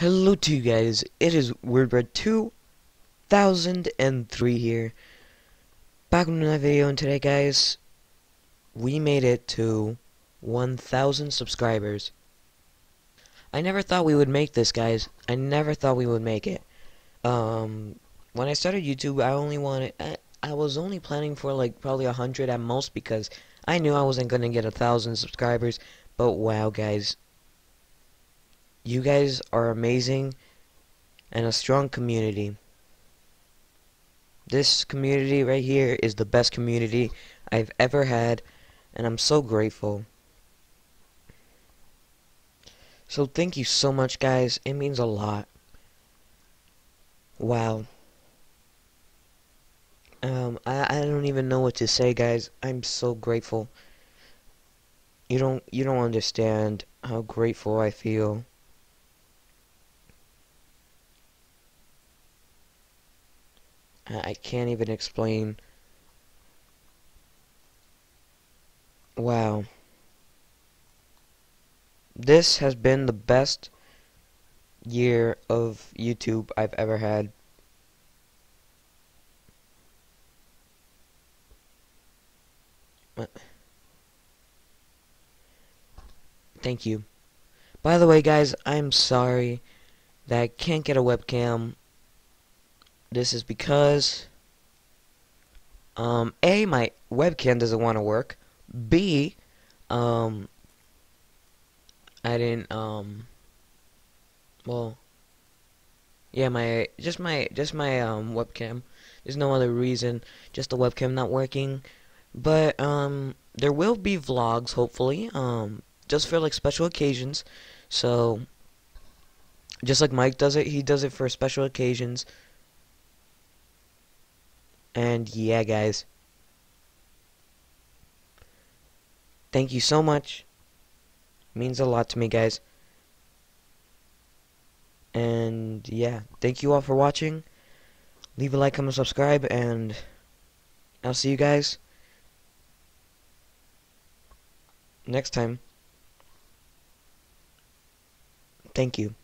Hello to you guys, it is WeirdBread 2003 here. Back with another video and today guys, we made it to 1,000 subscribers. I never thought we would make this guys, I never thought we would make it. Um, when I started YouTube I only wanted, I, I was only planning for like probably hundred at most because I knew I wasn't gonna get a thousand subscribers, but wow guys, you guys are amazing and a strong community. This community right here is the best community I've ever had and I'm so grateful. So thank you so much guys. It means a lot. Wow. Um, I, I don't even know what to say guys. I'm so grateful. You don't you don't understand how grateful I feel. I can't even explain. Wow. This has been the best year of YouTube I've ever had. Thank you. By the way, guys, I'm sorry that I can't get a webcam this is because um, A, my webcam doesn't want to work. B, um, I didn't, um, well, yeah, my, just my, just my, um, webcam. There's no other reason, just the webcam not working. But, um, there will be vlogs, hopefully, um, just for, like, special occasions. So, just like Mike does it, he does it for special occasions. And yeah, guys. Thank you so much. Means a lot to me, guys. And yeah, thank you all for watching. Leave a like, comment, subscribe, and I'll see you guys next time. Thank you.